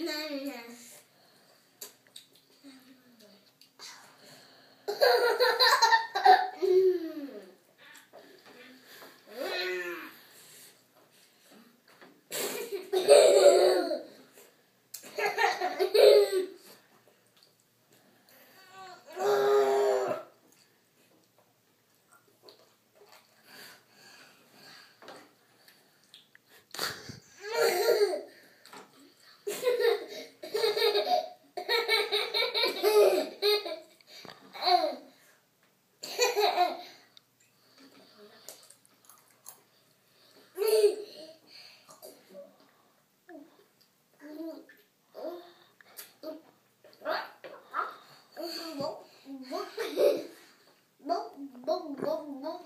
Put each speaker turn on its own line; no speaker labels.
Yes. no